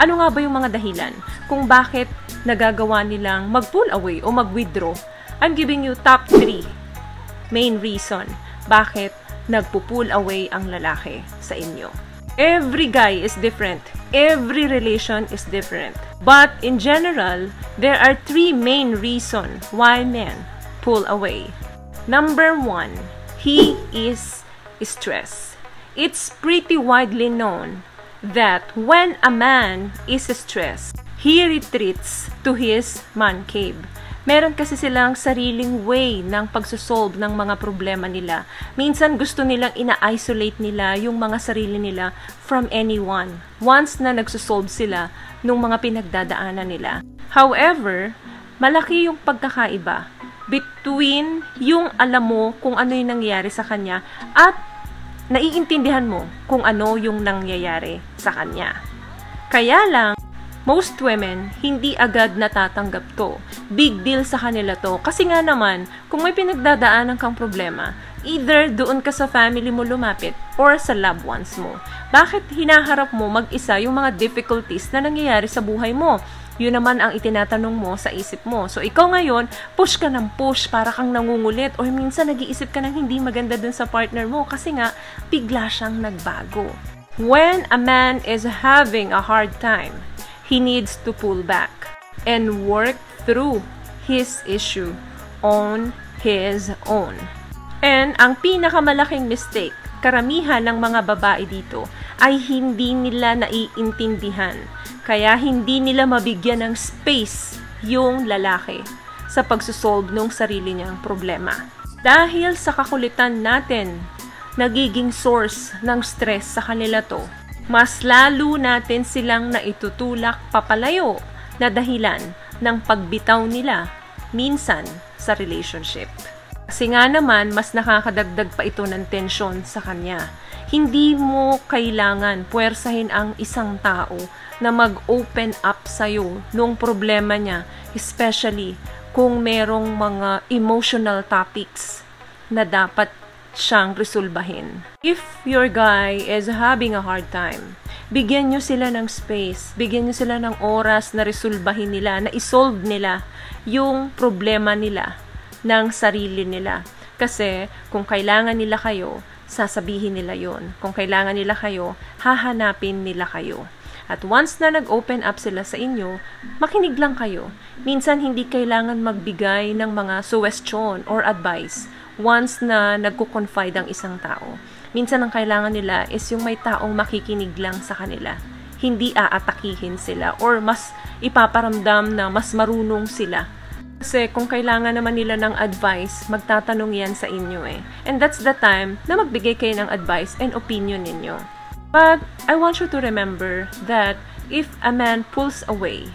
Ano nga ba yung mga dahilan kung bakit nagagawa nilang mag-pull away o mag-withdraw? I'm giving you top 3 main reason bakit nagpo-pull away ang lalaki sa inyo. Every guy is different. Every relation is different. But in general, there are three main reasons why men pull away. Number one, he is stressed. It's pretty widely known that when a man is stressed, he retreats to his man cave. Meron kasi silang sariling way ng pagsosolve ng mga problema nila. Minsan gusto nilang ina-isolate nila yung mga sarili nila from anyone once na nagsosolve sila ng mga pinagdadaanan nila. However, malaki yung pagkakaiba between yung alam mo kung ano yung nangyayari sa kanya at naiintindihan mo kung ano yung nangyayari sa kanya. Kaya lang, most women hindi agad natatanggap to. Big deal sa kanila to. Kasi nga naman, kung may pinagdadaanan kang problema, either doon ka sa family mo lumapit or sa loved ones mo. Bakit hinaharap mo mag-isa yung mga difficulties na nangyayari sa buhay mo? Yun naman ang itinatanong mo sa isip mo. So, ikaw ngayon, push ka ng push para kang nangungulit or minsan nag-iisip ka ng hindi maganda dun sa partner mo kasi nga, bigla siyang nagbago. When a man is having a hard time, he needs to pull back and work through his issue on his own. And ang pinakamalaking mistake, karamihan ng mga babae dito, ay hindi nila naiintindihan kaya hindi nila mabigyan ng space yung lalaki sa pagsusolve ng sarili niyang problema. Dahil sa kakulitan natin, nagiging source ng stress sa kanila to, mas lalo natin silang naitutulak papalayo na dahilan ng pagbitaw nila minsan sa relationship. Kasi nga naman, mas nakakadagdag pa ito ng tensyon sa kanya. Hindi mo kailangan puwersahin ang isang tao na mag-open up sa'yo nung problema niya, especially kung merong mga emotional topics na dapat siyang resolbahin. If your guy is having a hard time, bigyan nyo sila ng space, bigyan nyo sila ng oras na resolbahin nila, na isolve nila yung problema nila ng sarili nila. Kasi kung kailangan nila kayo, sasabihin nila yon. Kung kailangan nila kayo, hahanapin nila kayo. At once na nag-open up sila sa inyo, makinig lang kayo. Minsan hindi kailangan magbigay ng mga suggestion or advice once na nagko-confide ang isang tao. Minsan ang kailangan nila is yung may taong makikinig lang sa kanila. Hindi aatakihin sila or mas ipaparamdam na mas marunong sila. Kasi kung kailangan naman nila ng advice, magtatanong yan sa inyo eh. And that's the time na magbigay kayo ng advice and opinion ninyo. But I want you to remember that if a man pulls away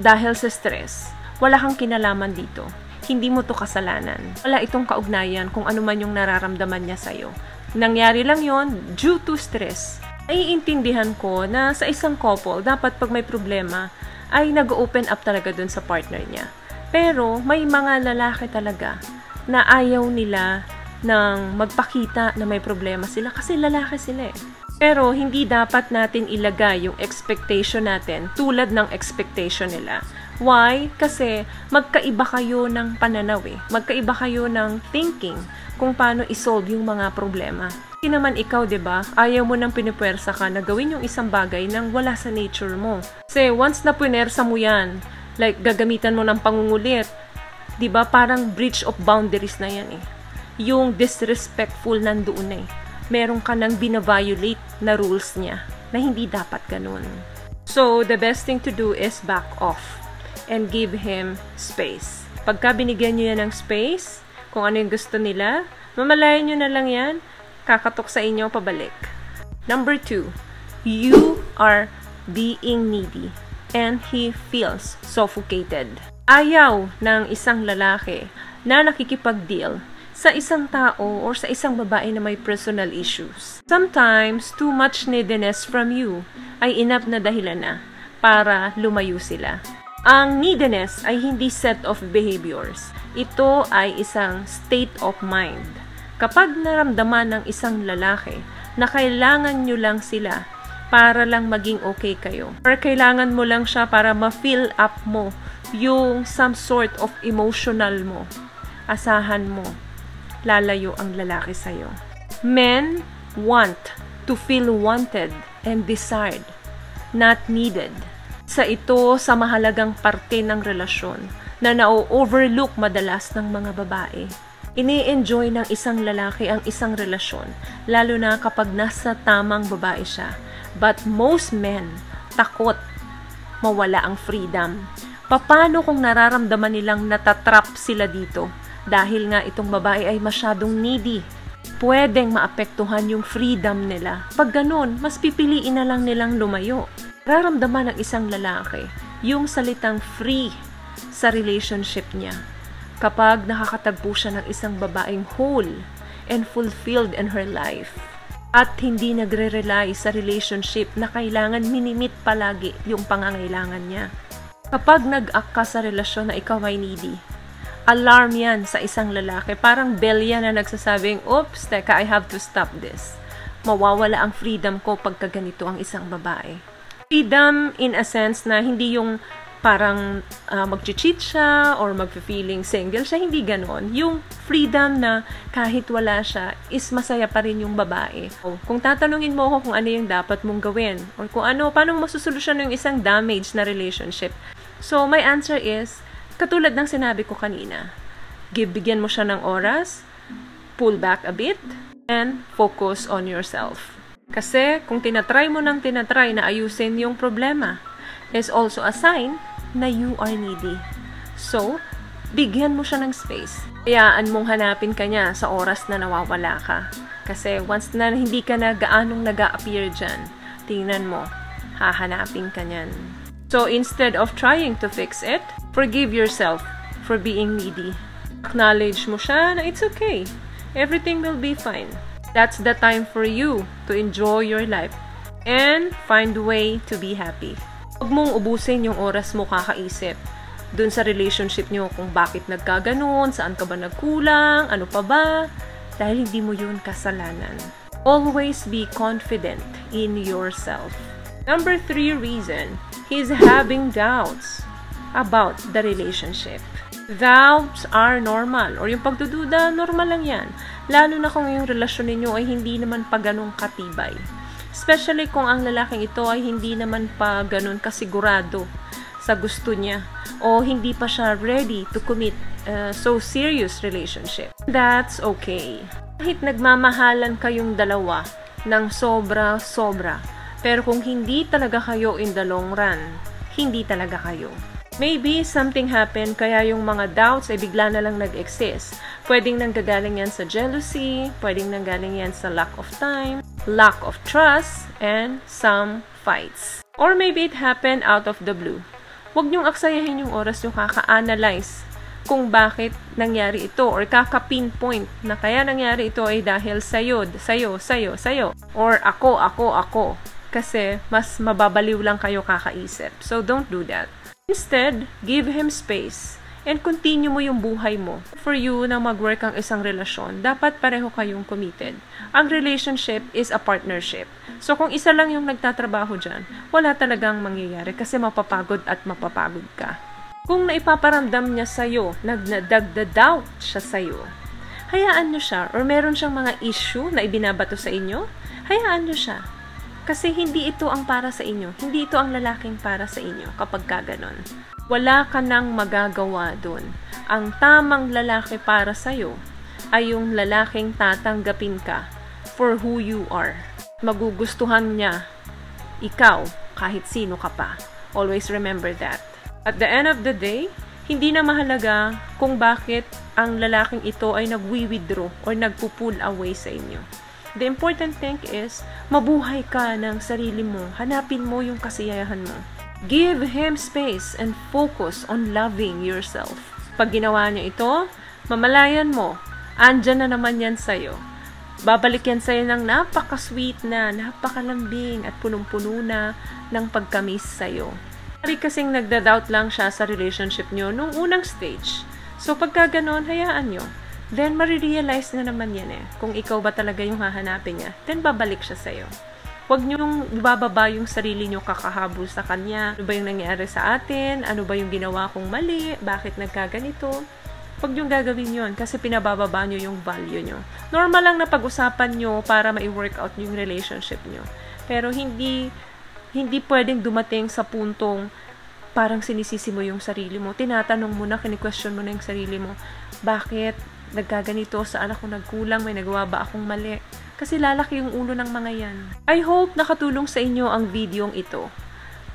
dahil sa stress, wala kang kinalaman dito. Hindi mo to kasalanan. Wala itong kaugnayan kung ano man yung nararamdaman niya sa'yo. Nangyari lang yon due to stress. Naiintindihan ko na sa isang couple, dapat pag may problema, ay nag-open up talaga dun sa partner niya. Pero may mga lalaki talaga na ayaw nila ng magpakita na may problema sila kasi lalaki sila eh. Pero hindi dapat natin ilagay yung expectation natin tulad ng expectation nila. Why? Kasi magkaiba kayo ng pananaw eh. Magkaiba kayo ng thinking kung paano isolve yung mga problema. Hindi naman ikaw, 'di ba? Ayaw mo nang pinupwersa ka na gawin yung isang bagay nang wala sa nature mo. Kasi once na punersa mo 'yan, like gagamitan mo ng pangungulit, 'di ba? Parang breach of boundaries na 'yan eh yung disrespectful nandoon eh. Meron ka nang binaviolate na rules niya na hindi dapat ganun. So, the best thing to do is back off and give him space. Pagka binigyan nyo yan ng space, kung ano yung gusto nila, mamalayan nyo na lang yan, kakatok sa inyo pabalik. Number two, you are being needy and he feels suffocated. Ayaw ng isang lalaki na nakikipag-deal sa isang tao or sa isang babae na may personal issues. Sometimes, too much neediness from you ay enough na dahilan na para lumayo sila. Ang neediness ay hindi set of behaviors. Ito ay isang state of mind. Kapag naramdaman ng isang lalaki na kailangan nyo lang sila para lang maging okay kayo. Or kailangan mo lang siya para ma-fill up mo yung some sort of emotional mo. Asahan mo, lalayo ang lalaki sa'yo. Men want to feel wanted and desired, not needed. Sa ito sa mahalagang parte ng relasyon na na-overlook madalas ng mga babae. Ini-enjoy ng isang lalaki ang isang relasyon, lalo na kapag nasa tamang babae siya. But most men, takot mawala ang freedom. Paano kung nararamdaman nilang natatrap sila dito? Dahil nga itong babae ay masyadong needy. Pwedeng maapektuhan yung freedom nila. Pag ganun, mas pipiliin na lang nilang lumayo. Raramdaman ng isang lalaki yung salitang free sa relationship niya kapag nakakatagpo siya ng isang babaeng whole and fulfilled in her life at hindi nagre-rely sa relationship na kailangan minimit palagi yung pangangailangan niya. Kapag nag-act sa relasyon na ikaw ay needy, alarm yan sa isang lalaki. Parang bell yan na nagsasabing, oops, teka, I have to stop this. Mawawala ang freedom ko pagka ganito ang isang babae. Freedom in a sense na hindi yung parang uh, mag-cheat siya or mag-feeling single siya, hindi ganon. Yung freedom na kahit wala siya, is masaya pa rin yung babae. Kung tatanungin mo ako kung ano yung dapat mong gawin, or kung ano, paano masusolusyon yung isang damage na relationship. So, my answer is, katulad ng sinabi ko kanina, give, bigyan mo siya ng oras, pull back a bit, and focus on yourself. Kasi kung tinatry mo nang tinatry na ayusin yung problema, is also a sign na you are needy. So, bigyan mo siya ng space. Hayaan mong hanapin ka niya sa oras na nawawala ka. Kasi once na hindi ka na gaanong nag appear dyan, tingnan mo, hahanapin ka niyan. So, instead of trying to fix it, forgive yourself for being needy. Acknowledge mo siya na it's okay. Everything will be fine. That's the time for you to enjoy your life and find a way to be happy. Huwag mong ubusin yung oras mo kakaisip dun sa relationship nyo kung bakit nagkaganon, saan ka ba nagkulang, ano pa ba, dahil hindi mo yun kasalanan. Always be confident in yourself. Number three reason, he's having doubts about the relationship. Doubts are normal, or yung pagdududa, normal lang yan. Lalo na kung yung relasyon ninyo ay hindi naman pa ganong katibay. Especially kung ang lalaking ito ay hindi naman pa ganun kasigurado sa gusto niya o hindi pa siya ready to commit a so serious relationship. That's okay. Kahit nagmamahalan kayong dalawa ng sobra-sobra, pero kung hindi talaga kayo in the long run, hindi talaga kayo. Maybe something happened kaya yung mga doubts ay bigla na lang nag-exist. Pwedeng nanggagaling yan sa jealousy, pwedeng nanggaling yan sa lack of time, lack of trust, and some fights. Or maybe it happened out of the blue. Huwag niyong aksayahin yung oras yung kaka-analyze kung bakit nangyari ito or kaka-pinpoint na kaya nangyari ito ay dahil sa'yo, sa'yo, sa'yo, sa'yo. Or ako, ako, ako. Kasi mas mababaliw lang kayo kakaisip. So don't do that. Instead, give him space and continue mo yung buhay mo. For you na mag-work ang isang relasyon, dapat pareho kayong committed. Ang relationship is a partnership. So kung isa lang yung nagtatrabaho dyan, wala talagang mangyayari kasi mapapagod at mapapagod ka. Kung naipaparamdam niya sa'yo, nagdadagda-doubt siya sa'yo, hayaan niyo siya or meron siyang mga issue na ibinabato sa inyo, hayaan niyo siya. Kasi hindi ito ang para sa inyo. Hindi ito ang lalaking para sa inyo kapag ka ganon. Wala ka nang magagawa doon. Ang tamang lalaki para sa'yo ay yung lalaking tatanggapin ka for who you are. Magugustuhan niya ikaw kahit sino ka pa. Always remember that. At the end of the day, hindi na mahalaga kung bakit ang lalaking ito ay nagwi-withdraw or nagpo-pull away sa inyo. The important thing is, mabuhay ka ng sarili mo. Hanapin mo yung kasiyahan mo. Give him space and focus on loving yourself. Pag ginawa niyo ito, mamalayan mo, andyan na naman yan sa'yo. Babalik yan sa'yo ng napaka-sweet na, napakalambing at punong-puno na ng pagkamis sa'yo. Pari kasing nagda-doubt lang siya sa relationship niyo nung unang stage. So pagka ganon, hayaan niyo then marirealize na naman yan eh. Kung ikaw ba talaga yung hahanapin niya, then babalik siya sa'yo. Huwag niyong ibababa yung sarili niyo kakahabol sa kanya. Ano ba yung nangyari sa atin? Ano ba yung ginawa kong mali? Bakit nagkaganito? Huwag niyong gagawin yon kasi pinabababa niyo yung value niyo. Normal lang na pag-usapan niyo para ma-work out yung relationship niyo. Pero hindi hindi pwedeng dumating sa puntong parang sinisisi mo yung sarili mo. Tinatanong mo na, kini-question mo na yung sarili mo. Bakit nagkaganito? Saan ako nagkulang? May nagawa ba akong mali? Kasi lalaki yung ulo ng mga yan. I hope nakatulong sa inyo ang videong ito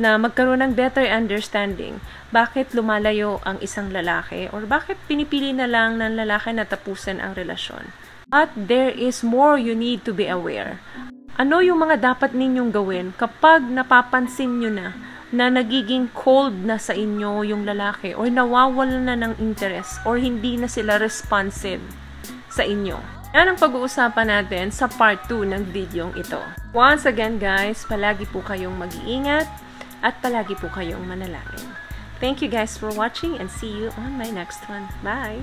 na magkaroon ng better understanding bakit lumalayo ang isang lalaki or bakit pinipili na lang ng lalaki na tapusin ang relasyon. But there is more you need to be aware. Ano yung mga dapat ninyong gawin kapag napapansin nyo na na nagiging cold na sa inyo yung lalaki or nawawala na ng interest or hindi na sila responsive sa inyo. Yan ang pag-uusapan natin sa part 2 ng videong ito. Once again guys, palagi po kayong mag-iingat at palagi po kayong manalangin. Thank you guys for watching and see you on my next one. Bye!